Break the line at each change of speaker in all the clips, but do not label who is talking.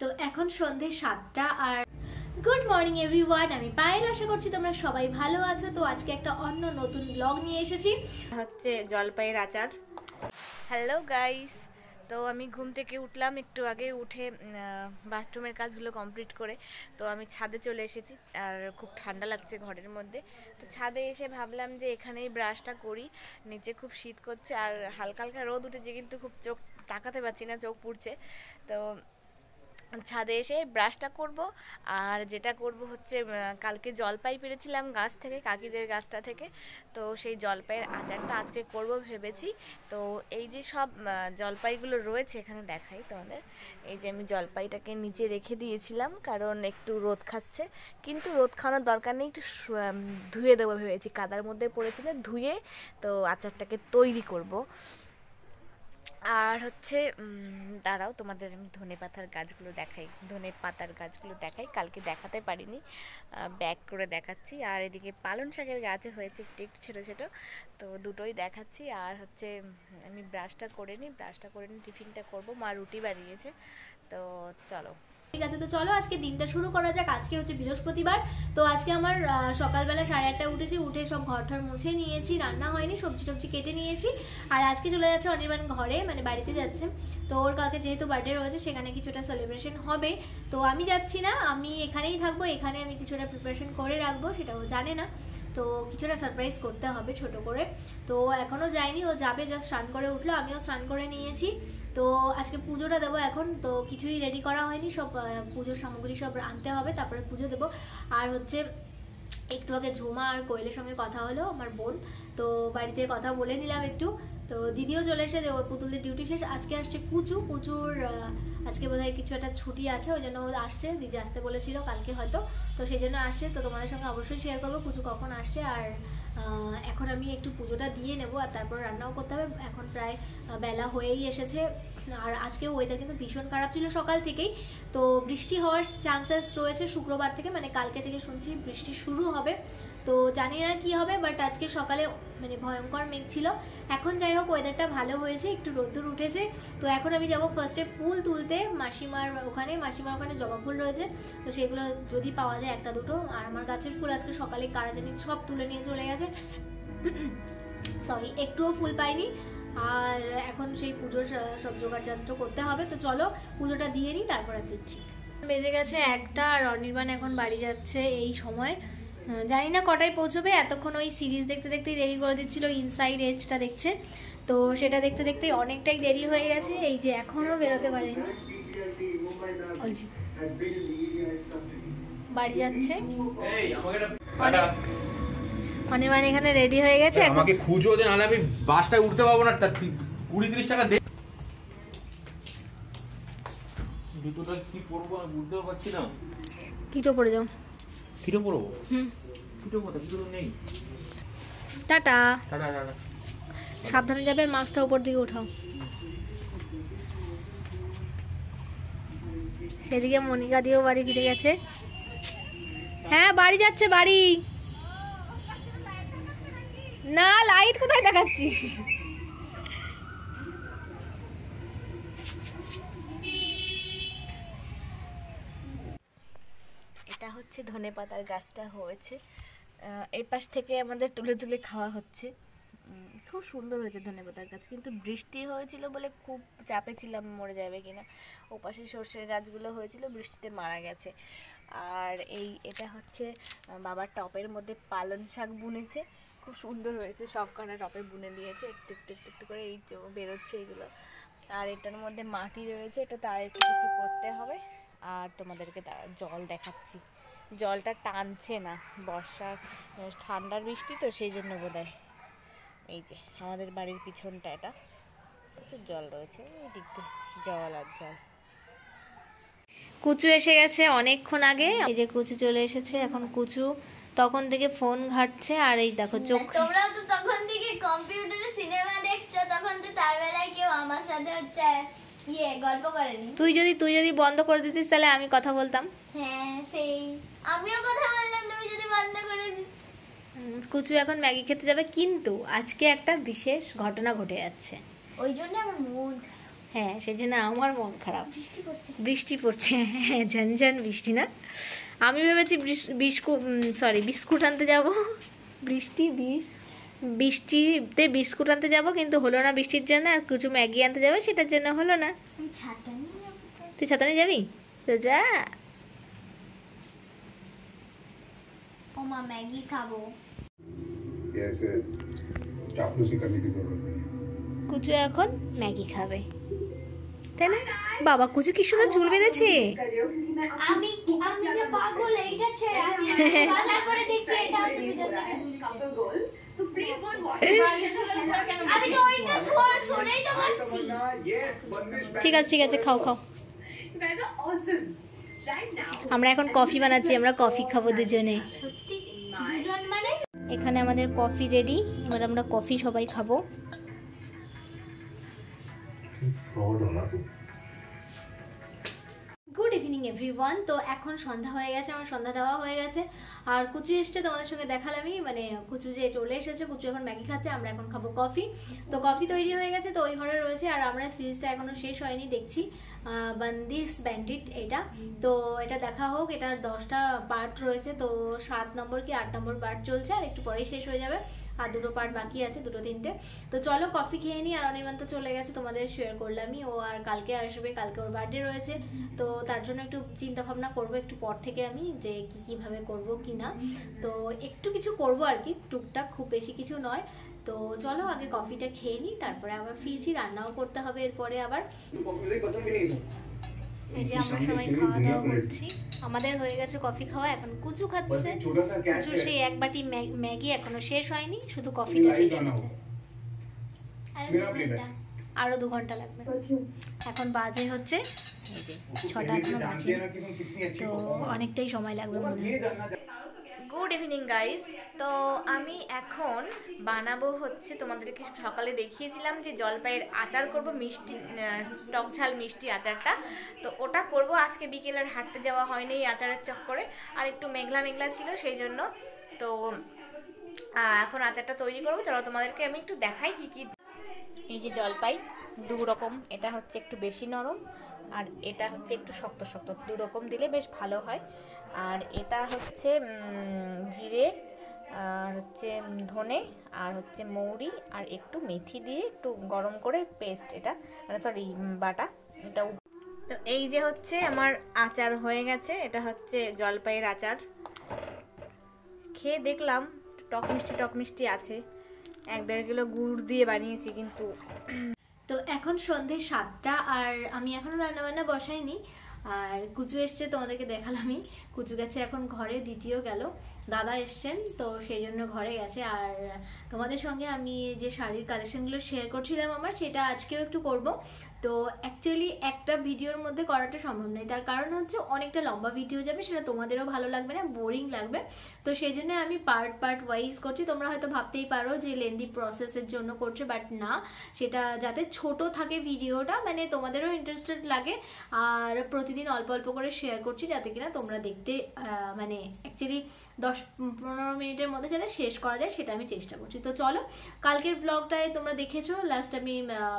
তো এখন সন্ধে সাতটা আর গুড মর্নিং এভরিওয়ান আমি পায়েল, আশা করছি তোমরা সবাই ভালো আছো। তো আজকে একটা অন্য নতুন ব্লগ নিয়ে এসেছি।
হচ্ছে জলপাইয়ের আচার। হ্যালো গাইস তো আমি ঘুম থেকে উঠলাম একটু আগে উঠে বাথরুমের কাজগুলো কমপ্লিট করে। তো আমি ছাদে চলে এসেছি আর খুব ঠান্ডা লাগছে ঘরের মধ্যে। তো ছাদে এসে ভাবলাম যে এখানেই ব্রাশটা করি। নিচে খুব শীত করছে আর হালকা হালকা রোদ উঠেছে, কিন্তু খুব চোখ তাকাতে পারছি না, চোখ পুড়ছে। তো ছাদে এসে ব্রাশটা করব। আর যেটা করব হচ্ছে কালকে জলপাই পেরেছিলাম গাছ থেকে, কাকিদের গাছটা থেকে। তো সেই জলপাইয়ের আচারটা আজকে করব ভেবেছি। তো এই যে সব জলপাইগুলো রয়েছে, এখানে দেখাই তোমাদের। এই যে আমি জলপাইটাকে নিচে রেখে দিয়েছিলাম, কারণ একটু রোদ খাচ্ছে। কিন্তু রোদ খাওয়ানোর দরকার নেই, একটু ধুয়ে দেবো ভেবেছি। কাদার মধ্যে পড়েছিল, ধুয়ে তো আচারটাকে তৈরি করব। আর হচ্ছে দাঁড়াও, তোমাদের আমি ধনে পাতার গাছগুলো দেখাই। ধনে পাতার গাছগুলো দেখাই, কালকে দেখাতে পারিনি। ব্যাক করে দেখাচ্ছি। আর এদিকে পালন শাকের গাছে হয়েছে একটু একটু ছোটো ছোটো। তো দুটোই দেখাচ্ছি। আর হচ্ছে আমি ব্রাশটা করে নিই ব্রাশটা করে নিই টিফিনটা করব। মা রুটি বানিয়েছে। তো চলো।
ঠিক আছে, তো চলো আজকে দিনটা শুরু করা যাক। আজকে হচ্ছে বৃহস্পতিবার। তো আজকে আমার সকালবেলা সাড়ে আটটায় উঠেছি, উঠে সব ঘর ঠর মুছে নিয়েছি, রান্না হয়নি, সবজি টবজি কেটে নিয়েছি। আর আজকে চলে যাচ্ছে অনির্বাণ ঘরে মানে বাড়িতে যাচ্ছে। তো ওর কালকে যেহেতু বার্থডে রয়েছে, সেখানে কিছুটা সেলিব্রেশন হবে। তো আমি যাচ্ছি না, আমি এখানেই থাকব, এখানে আমি কিছুটা প্রিপারেশন করে রাখব, সেটা ও জানে না। তো কিছুটা সারপ্রাইজ করতে হবে ছোট করে। তো এখনও যায়নি, ও যাবে জাস্ট স্নান করে উঠল, আমিও স্নান করে নিয়েছি। তো আজকে পুজোটা দেবো এখন। তো কিছুই রেডি করা হয়নি, সব পুজোর সামগ্রী সব আনতে হবে, তারপরে পুজো দেবো। আর হচ্ছে, একটু আগে ঝুমা আর কোয়েলের সঙ্গে কথা হলো, আমার বোন। তো বাড়িতে কথা বলে নিলাম একটু। তো দিদিও চলে এসে ওর পুতুলদের ডিউটি শেষ। আজকে আসছে কুচু কুচুর আজকে বোধহয় কিছু একটা ছুটি আছে, ওই জন্য আসছে। দিদি আসতে বলেছিল কালকে হয়তো। তো সেই জন্য আসছে। তো তোমাদের সঙ্গে অবশ্যই শেয়ার করব কুচু কখন আসছে আর এখন আমি একটু পুজোটা দিয়ে নেব আর তারপর রান্নাও করতে হবে। এখন প্রায় বেলা হয়েই এসেছে। আর আজকে ওয়েদার কিন্তু ভীষণ খারাপ ছিল সকাল থেকেই। তো বৃষ্টি হওয়ার চান্সেস রয়েছে শুক্রবার থেকে মানে কালকে থেকে শুনছি বৃষ্টি শুরু হবে। তো জানি না কি হবে বাট আজকে সকালে মানে ভয়ঙ্কর মেঘ ছিল। এখন যাই হোক ওয়েদারটা ভালো হয়েছে, একটু রোদ্দুর উঠেছে। তো এখন আমি যাব ফার্স্টে ফুল তুলতে, মাসিমার ওখানে মাসিমার ওখানে জবা ফুল রয়েছে। তো সেগুলো যদি পাওয়া যায় একটা দুটো। আর আমার গাছের ফুল আজকে সকালে কারা জানি সব তুলে নিয়ে চলে গেছে। সরি একটুও ফুল পাইনি। আর এখন সেই পুজোর সব জোগাড়যন্ত্র করতে হবে। তো চলো, পুজোটা দিয়ে নিই, তারপরে ফিরছি। বেজে গেছে একটা, আর অনির্বাণ এখন বাড়ি যাচ্ছে এই সময়। জানি না কটায় পৌঁছবে। এতক্ষণ ওই সিরিজ দেখতে দেখতেই দেরি করে দিচ্ছিল ইনসাইড এজটা দেখছে। তো সেটা দেখতে দেখতেই অনেকটাই দেরি হয়ে গেছে এই যে এখনও বেরোতে পারেনি। ওই যে বাড়ি যাচ্ছে।
আমাকে একটা
এখানে রেডি হয়ে গেছে।
আমাকে খুঁজো দে নাহলে আমি বাসটায় উঠতে পারব না। তা কুড়ি তিরিশ টাকা দে জুতোটা কি পরবো বুঝতেও পারছি না।
কিটো পড়ে যাও।
পরবো
হুম।
কিটো কোথায় কিটো নেই
টাটা।
Tata tata.
সাবধানে যাবে মাস্কটা উপর দিকে উঠাও। সেদিকে মনিকা দিয়েও বাড়ি ফিরে গেছে। হ্যাঁ বাড়ি যাচ্ছে বাড়ি। না লাইট কোথায় দেখাচ্ছি
এটা হচ্ছে, ধনে পাতার গাছটা হয়েছে। এই পাশ থেকে আমাদের তুলে তুলে খাওয়া হচ্ছে। খুব সুন্দর হয়েছে ধনে পাতার গাছ। কিন্তু বৃষ্টি হয়েছিল বলে খুব চাপে ছিলাম, মরে যাবে কিনা। ও পাশে সর্ষের গাছগুলো হয়েছিল, বৃষ্টিতে মারা গেছে। আর এই, এটা হচ্ছে বাবার টপের মধ্যে পালং শাক বুনেছে। খুব সুন্দর হয়েছে সব কটা টপে বুনে দিয়েছে। একটু একটু একটু একটু করে এই বেরোচ্ছে এগুলো। আর এটার মধ্যে মাটি রয়েছে, এটা তার একটু কিছু করতে হবে। আর তোমাদেরকে দাঁড়া জল দেখাচ্ছি। জলটা টানছে না। বর্ষা ঠান্ডার বৃষ্টি তো সেই জন্য বোধ এই যে আমাদের বাড়ির পিছনটা এটা। প্রচুর জল রয়েছে এই দিক দিয়ে জল আর জল।
কুচু এসে গেছে অনেকক্ষণ আগে। এই যে কুচু চলে এসেছে এখন কুচু তখন থেকে ফোন ঘাটছে আর এই দেখো চোখ
তোমরাও তো তখন থেকে কম্পিউটারে সিনেমা দেখছ তখন তো তার বেলায় কেউ আমার সাথে হচ্ছে ইয়ে গল্প করেনি।
তুই যদি তুই যদি বন্ধ করে দিতিস তাহলে আমি কথা বলতাম।
হ্যাঁ সেই আমিও কথা বললাম তুমি যদি বন্ধ করে
কুচু এখন ম্যাগি খেতে যাবে কিন্তু আজকে একটা বিশেষ ঘটনা ঘটে যাচ্ছে।
ওই জন্য আমার মুড
হ্যাঁ সেই জন্য আমার মন খারাপ।
বৃষ্টি পড়ছে।
বৃষ্টি পড়ছে হ্যাঁ ঝনঝন বৃষ্টি না? আমি ভেবেছি বিস্কুট সরি বিস্কুট আনতে যাব। বৃষ্টি বিষ বৃষ্টিতে বিস্কুট আনতে যাব কিন্তু হলো না বৃষ্টির জন্য আর কিছু ম্যাগি আনতে যাবে সেটার জন্য হলো না। তুই ছাতা নিয়ে যাবি? তো যা।
ও মা ম্যাগি খাবো
ये ऐसे चापलूसी करने की जरूरत नहीं है
কুচু এখন ম্যাগি খাবে তাই না বাবা কুচু কি সুন্দর চুল বেঁধেছে
আমি আমি যে পাগল এইটা ছেড়ে আমি বাজার করে দেখছি এটা হচ্ছে পিছন থেকে ঝুলছে। আমি তো ওইটা সর- সরেই তো বসছি
ঠিক আছে ঠিক আছে খাও খাও আমরা এখন কফি বানাচ্ছি আমরা কফি খাবো দুজনে
সত্যি দুজন মানে মানে?
এখানে আমাদের কফি রেডি এবার আমরা কফি সবাই খাব। গুড ইভিনিং এভরিওয়ান তো এখন সন্ধ্যা হয়ে গেছে আমার সন্ধ্যা দেওয়া হয়ে গেছে। আর কুচু এসছে তোমাদের সঙ্গে দেখালামই মানে কুচু যে চলে এসেছে, কুচু এখন ম্যাগি খাচ্ছে, আমরা এখন খাব কফি। তো কফি তৈরি হয়ে গেছে, তো ওই ঘরে রয়েছে, আর আমরা সিরিজটা এখনও শেষ হয়নি, দেখছি। বান্দিস ব্যান্ডিট এটা। তো এটা দেখা হোক, এটার দশটা পার্ট রয়েছে, তো সাত নম্বর কি আট নম্বর পার্ট চলছে, আর একটু পরেই শেষ হয়ে যাবে। আর দুটো পার্ট বাকি আছে, দুটো তিনটে। তো চলো কফি খেয়ে নিই, আর অনির্বাণ তো চলে গেছে, তোমাদের শেয়ার করলামই। ও আর কালকে আসবে, কালকে ওর বার্থডে রয়েছে। তো তার জন্য একটু চিন্তা ভাবনা করব, একটু পর থেকে আমি, যে কি কীভাবে করব, কি না। তো একটু কিছু করব আর কি টুকটাক খুব বেশি কিছু নয়। তো চলো আগে কফিটা খেয়ে নিই তারপরে আবার ফিরছি রান্নাও করতে হবে এরপরে আবার। এই যে আমরা সবাই খাওয়া দাওয়া করছি। আমাদের হয়ে গেছে কফি খাওয়া এখন কুচু খাচ্ছে। কুচুর সেই এক বাটি ম্যাগি এখনও শেষ হয়নি শুধু কফিটা শেষ হয়েছে।
আরও
দু
ঘণ্টা। লাগবে। আচ্ছা। এখন বাজে হচ্ছে ছটা এখনও বাজে। তো অনেকটাই সময় লাগবে মনে হচ্ছে।
Good evening, guys. তো আমি এখন বানাবো হচ্ছে তোমাদেরকে সকালে দেখিয়েছিলাম যে জলপাইয়ের আচার করব, মিষ্টি টক ঝাল মিষ্টি আচারটা। তো ওটা করব। আজকে বিকেলের হাঁটতে যাওয়া হয়নি আচারের চক্করে, আর একটু মেঘলা মেঘলা ছিল সেই জন্য। তো এখন আচারটা তৈরি করব। চলো তোমাদেরকে আমি একটু দেখাই কি কি এই যে জলপাই, দু রকম। এটা হচ্ছে একটু বেশি নরম, আর এটা হচ্ছে একটু শক্ত শক্ত। দু রকম দিলে বেশ ভালো হয়। আর এটা হচ্ছে জিরে, আর হচ্ছে ধনে, আর হচ্ছে মৌরি, আর একটু মেথি দিয়ে একটু গরম করে পেস্ট এটা মানে সরি বাটা, এটা তো এই যে হচ্ছে আমার আচার হয়ে গেছে, এটা হচ্ছে জলপাইয়ের আচার। খেয়ে দেখলাম, টক মিষ্টি টক মিষ্টি আছে। এক দেড় কিলো গুড় দিয়ে বানিয়েছি কিন্তু।
তো এখন সন্ধে সাতটা, আর আমি এখনও রান্না বান্না বসাইনি। আর কুচু এসছে তোমাদেরকে দেখালামই। কুচু গেছে এখন ঘরে, দ্বিতীয় গেল। দাদা এসছেন, তো সেই জন্য ঘরে গেছে। আর তোমাদের সঙ্গে আমি যে শাড়ির কালেকশনগুলো শেয়ার করছিলাম আমার, সেটা আজকেও একটু করব। তো অ্যাকচুয়ালি একটা ভিডিওর মধ্যে করাটা সম্ভব নয়। তার কারণ হচ্ছে অনেকটা লম্বা ভিডিও যাবে, সেটা তোমাদেরও ভালো লাগবে না বোরিং লাগবে। তো সেই জন্য আমি পার্ট পার্ট ওয়াইজ করছি। তোমরা হয়তো ভাবতেই পারো যে লেন্দি প্রসেসের জন্য করছে বাট না। সেটা যাতে ছোট থাকে ভিডিওটা মানে তোমাদেরও ইন্টারেস্টেড লাগে। আর প্রতিদিন অল্প অল্প করে শেয়ার করছি, যাতে কিনা তোমরা দেখতে মানে অ্যাকচুয়ালি দশ, পনেরো মিনিটের মধ্যে যাতে শেষ করা যায়, সেটা আমি চেষ্টা করছি। তো চলো, কালকের ব্লগটায় তোমরা দেখেছ। লাস্ট আমি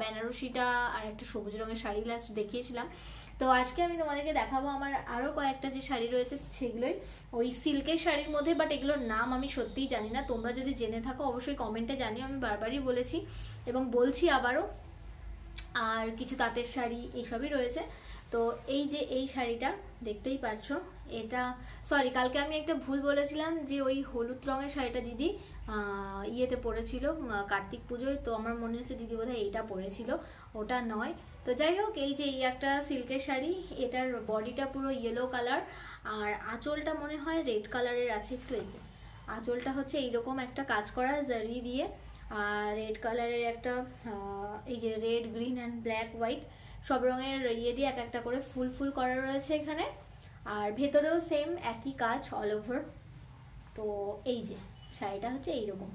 বেনারসিটা আর একটা সবুজ রঙের শাড়ি লাস্ট দেখিয়েছিলাম। তো আজকে আমি তোমাদেরকে দেখাবো আমার আরও কয়েকটা যে শাড়ি রয়েছে সেগুলোই। ওই সিল্কের শাড়ির মধ্যে বাট এগুলোর নাম আমি সত্যিই জানি না। তোমরা যদি জেনে থাকো, অবশ্যই কমেন্টে জানিও। আমি বারবারই বলেছি এবং বলছি আবারও। আর কিছু তাঁতের শাড়ি এইসবই রয়েছে। তো এই যে এই শাড়িটা, দেখতেই পাচ্ছ, এটা সরি কালকে আমি একটা ভুল বলেছিলাম যে ওই হলুদ রঙের শাড়িটা দিদি ইয়েতে পরেছিল আহ, কার্তিক পুজোয়। তো আমার মনে হচ্ছে দিদি বোধহয় এইটা পরেছিল ওটা নয়। তো যাই হোক এই যে এই একটা সিল্কের শাড়ি এটার বডিটা পুরো ইয়েলো কালার আর আঁচলটা মনে হয় রেড কালারের আছে একটু এই আঁচলটা হচ্ছে এইরকম একটা কাজ করা জারি দিয়ে আর রেড কালারের একটা এই যে red green and black white সব রঙের ইয়ে দিয়ে এক একটা করে ফুল ফুল করা রয়েছে এখানে। আর ভেতরেও সেম একই কাজ অল ওভার তো এই যে। শাড়িটা হচ্ছে এইরকম।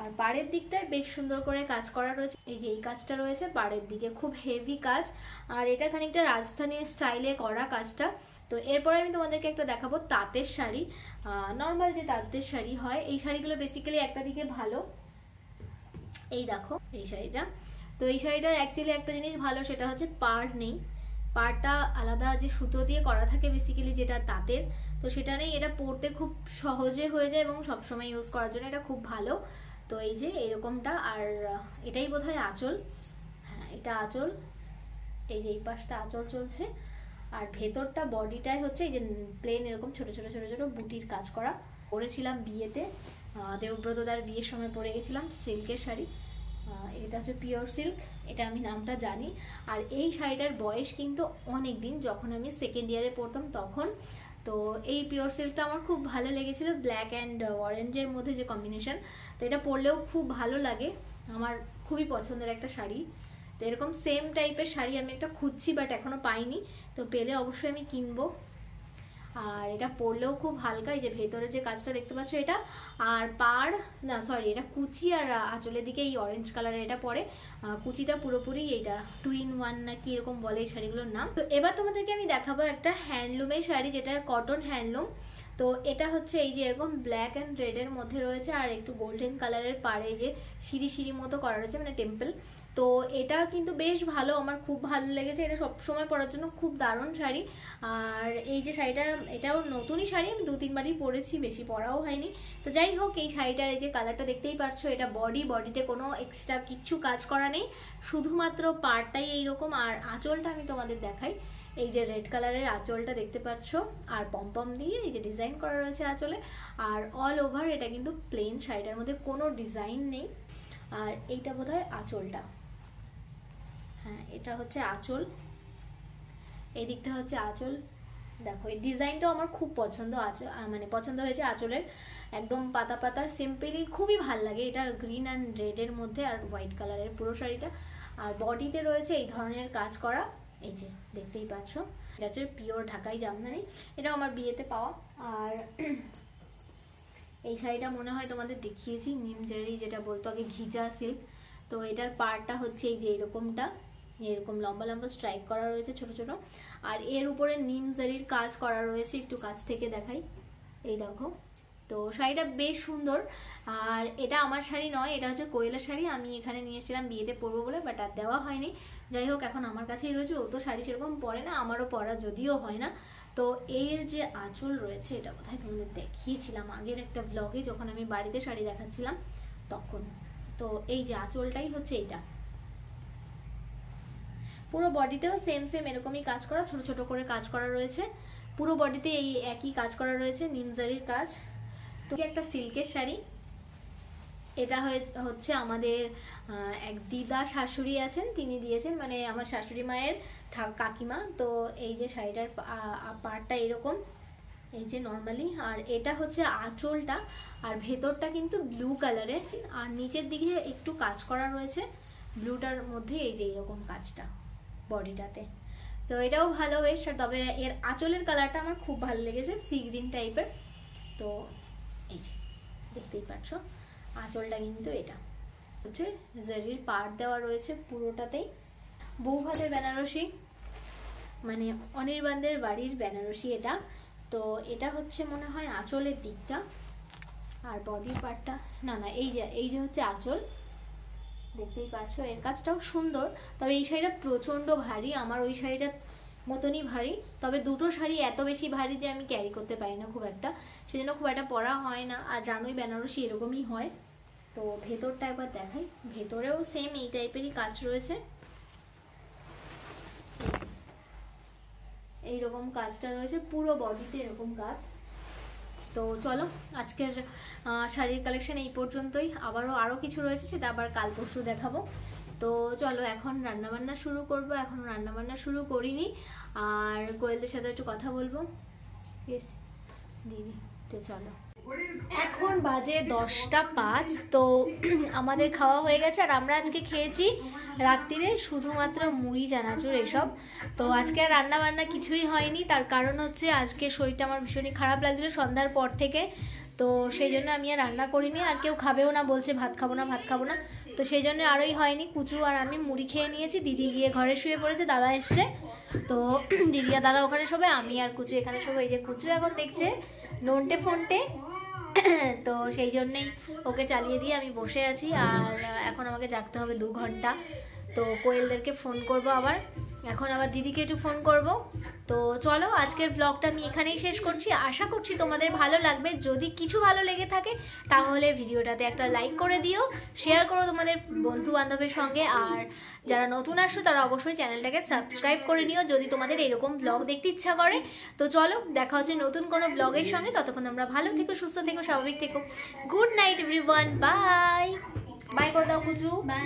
আর পাড়ের দিকটায় বেশ সুন্দর করে কাজ করা রয়েছে। এই যে এই কাজটা রয়েছে পাড়ের দিকে, খুব হেভি কাজ। আর এটা খানিকটা রাজস্থানী স্টাইলে করা কাজটা। তো এরপরে আমি তোমাদেরকে একটা দেখাবো তাঁতের শাড়ি। নর্মাল যে তাঁতের শাড়ি হয়, এই শাড়িগুলো বেসিক্যালি একটা দিকে ভালো। এই দেখো, এই শাড়িটা। তো এই শাড়িটার অ্যাকচুয়ালি একটা জিনিস ভালো, সেটা হচ্ছে পাড় নেই। পাড়টা আলাদা যে সুতো দিয়ে করা থাকে বেসিক্যালি যেটা তাঁতের। তো সেটা নেই, এটা পরতে খুব সহজে হয়ে যায় এবং সবসময় ইউজ করার জন্য এটা খুব ভালো। তো এই যে এরকমটা, আর এটাই বোধ হয় আঁচল। হ্যাঁ এটা আঁচল। এই যে এই পাশটা আঁচল চলছে। আর ভেতরটা বডিটাই হচ্ছে এই যে প্লেন এরকম ছোট ছোট ছোট ছোট বুটির কাজ করা। পরেছিলাম বিয়েতে দেবব্রতদার বিয়ের সময় পরে গেছিলাম সিল্কের শাড়ি। এটা হচ্ছে পিওর সিল্ক এটা আমি নামটা জানি। আর এই শাড়িটার বয়স কিন্তু অনেক দিন যখন আমি সেকেন্ড ইয়ারে পড়তাম, তখন তো এই পিওর সিল্কটা আমার খুব ভালো লেগেছিল ব্ল্যাক অ্যান্ড অরেঞ্জের মধ্যে যে কম্বিনেশন তো এটা পরলেও খুব ভালো লাগে। আমার খুবই পছন্দের একটা শাড়ি। তো এরকম সেম টাইপের শাড়ি আমি একটা খুঁজছি বাট এখনও পাইনি। তো পেলে অবশ্যই আমি কিনবো। আর এটা পরলেও খুব হালকা, এই যে ভেতরে যে কাজটা দেখতে পাচ্ছ এটা, আর পার, না সরি এটা কুচি আর আঁচলের দিকে এই অরেঞ্জ কালারের এটা পরে কুচিটা পুরোপুরি এইটা টু ইন ওয়ান না কি এরকম বলে এই শাড়িগুলোর নাম। তো এবার তোমাদেরকে আমি দেখাবো একটা হ্যান্ডলুমের শাড়ি, যেটা কটন হ্যান্ডলুম তো এটা হচ্ছে এই যে এরকম ব্ল্যাক অ্যান্ড রেডের মধ্যে রয়েছে আর একটু গোল্ডেন কালারের পাড়ে যে সিঁড়ি সিঁড়ি মতো করা রয়েছে মানে টেম্পল তো এটা কিন্তু বেশ ভালো, আমার খুব ভালো লেগেছে। এটা সবসময় পরার জন্য খুব দারুণ শাড়ি। আর এই যে শাড়িটা, এটাও নতুনই শাড়ি, আমি দু তিনবারই পরেছি, বেশি পরাও হয়নি। তো যাই হোক, এই শাড়িটার এই যে কালারটা দেখতেই পাচ্ছ, এটা বডি বডিতে কোনো এক্সট্রা কিচ্ছু কাজ করা নেই। শুধুমাত্র পাড়টাই এইরকম, আর আঁচলটা আমি তোমাদের দেখাই। এই যে রেড কালারের আঁচলটা দেখতে পাচ্ছ, আর পম্পম দিয়ে এই যে ডিজাইন করা রয়েছে আঁচলে, আর অল ওভার এটা কিন্তু প্লেন শাড়িটার মধ্যে কোনো ডিজাইন নেই, আর এইটা বোধ হয় আঁচলটা। হ্যাঁ এটা হচ্ছে আঁচল। এই দিকটা হচ্ছে আঁচল। দেখো, এই ডিজাইনটাও আমার খুব পছন্দ আছে মানে পছন্দ হয়েছে আঁচলের। একদম পাতা পাতা সিম্পলি খুবই ভালো লাগে। এটা গ্রিন অ্যান্ড রেডের মধ্যে আর হোয়াইট কালারের পুরো শাড়িটা। আর বডিতে রয়েছে এই ধরনের কাজ করা। এই যে, দেখতেই পাচ্ছ। এটা হচ্ছে পিওর ঢাকাই জামদানি। এটাও আমার বিয়েতে পাওয়া। আর এই শাড়িটা মনে হয় তোমাদের দেখিয়েছি, নিম নিমজারি যেটা বলতো আগে, ঘিজা সিল্ক তো এটার পাড়টা হচ্ছে এই যে এরকমটা। এরকম লম্বা লম্বা স্ট্রাইক করা রয়েছে ছোট ছোট। আর এর উপরে নিম জারির কাজ করা রয়েছে, একটু কাছ থেকে দেখাই। এই দেখো। তো শাড়িটা বেশ সুন্দর। আর এটা আমার শাড়ি নয়, এটা হচ্ছে কোয়েলা শাড়ি। আমি এখানে নিয়ে এসেছিলাম বিয়েতে পরবো বলে বাট আর দেওয়া হয়নি। যাই হোক, এখন আমার কাছেই রয়েছে। ও তো শাড়ি সেরকম পরে না, আমারও পরা যদিও হয় না। তো এর যে আঁচল রয়েছে, এটা কোথায় তোমাদের দেখিয়েছিলাম। আগের একটা ব্লগে যখন আমি বাড়িতে শাড়ি দেখাচ্ছিলাম, তখন। তো এই যে আঁচলটাই হচ্ছে এটা। পুরো বডিতেও সেম সেম এরকমই কাজ করা, ছোট ছোট করে কাজ করা রয়েছে। পুরো বডিতে এই একই কাজ করা রয়েছে, নিমজারির কাজ। তো একটা সিল্কের শাড়ি, এটা হচ্ছে আমাদের এক দিদা শাশুড়ি আছেন, তিনি দিয়েছেন মানে আমার শাশুড়ি মায়ের কাকিমা, তো এই যে শাড়িটার পাড়টা এরকম, এই যে নর্মালি আর এটা হচ্ছে আঁচলটা, আর ভেতরটা কিন্তু ব্লু কালারের আর নিচের দিকে একটু কাজ করা রয়েছে ব্লুটার মধ্যে এই যে এরকম কাজটা, বডিটাতে। তো এটাও ভালো বেশ তবে এর আঁচলের কালারটা আমার খুব ভালো লেগেছে সি গ্রিন টাইপের তো এই যে, দেখতেই পাচ্ছ? আঁচলটা কিন্তু এটা। হচ্ছে জারির পাড় দেওয়া রয়েছে পুরোটাতেই। বৌভাতের বেনারসি মানে অনির্বাণদের বাড়ির বেনারসি এটা। তো এটা হচ্ছে মনে হয় আঁচলের দিকটা। আর বডির পার্টটা না না, এই যে এই যে হচ্ছে আঁচল। দেখতেই পাচ্ছ, এর কাজটাও সুন্দর। তবে এই শাড়িটা প্রচণ্ড ভারী। আমার ওই শাড়িটার মতনই ভারী, তবে দুটো শাড়ি এত বেশি ভারী যে আমি ক্যারি করতে পারি না খুব একটা। সেজন্য খুব একটা পরা হয় না, আর জানোই বেনারসি এরকমই হয়। তো ভেতরটা একবার দেখাই। ভেতরেও সেম এই টাইপেরই কাজ রয়েছে। এইরকম কাজটা রয়েছে, পুরো বডিতে এরকম কাজ। তো চলো, আজকের শাড়ির কালেকশন এই পর্যন্তই। আবারও আরও কিছু রয়েছে, সেটা আবার কাল পরশু দেখাবো। তো চলো, এখন রান্নাবান্না শুরু করব। এখন রান্নাবান্না শুরু করিনি। আর কোয়েলদের সাথে একটু কথা বলব। দিদি তো চলো। এখন বাজে দশটা পাঁচ, তো আমাদের খাওয়া হয়ে গেছে। আর আমরা আজকে খেয়েছি রাত্রিরে শুধুমাত্র মুড়ি, চানাচুর এসব। তো আজকে আর রান্না বান্না কিছুই হয়নি। তার কারণ হচ্ছে আজকে শরীরটা আমার ভীষণই খারাপ লাগছিল সন্ধ্যার পর থেকে। তো সেই জন্য আমি আর রান্না করিনি। আর কেউ খাবেও না, বলছে ভাত খাব না, ভাত খাব না। তো সেই জন্য আরোই হয়নি। কুচু আর আমি মুড়ি খেয়ে নিয়েছি। দিদি গিয়ে ঘরে শুয়ে পড়েছে, দাদা এসছে। তো দিদি আর দাদা ওখানে সবাই আমি আর কুচু এখানে সবাই এই যে কুচু এখন দেখছে, নোনটে ফোনটে। তো সেই জন্যেই ওকে চালিয়ে দিয়ে আমি বসে আছি। আর এখন আমাকে জাগতে হবে দু ঘণ্টা। তো কোয়েলদেরকে ফোন করব আবার। এখন আবার দিদিকে একটু ফোন করব। তো চলো, আজকের ব্লগটা আমি এখানেই শেষ করছি। আশা করছি তোমাদের ভালো লাগবে। যদি কিছু ভালো লেগে থাকে, তাহলে ভিডিওটাতে একটা লাইক করে দিও শেয়ার করো তোমাদের বন্ধু বান্ধবের সঙ্গে। আর যারা নতুন আসছো, তারা অবশ্যই চ্যানেলটাকে সাবস্ক্রাইব করে নিও যদি তোমাদের এরকম ব্লগ দেখতে ইচ্ছা করে। তো চলো, দেখা হচ্ছে নতুন কোনো ব্লগের সঙ্গে। ততক্ষণ তোমরা ভালো থেকো, সুস্থ থেকো, স্বাভাবিক থেকো। Good night everyone bye bye করে দাও খুচরু
বাই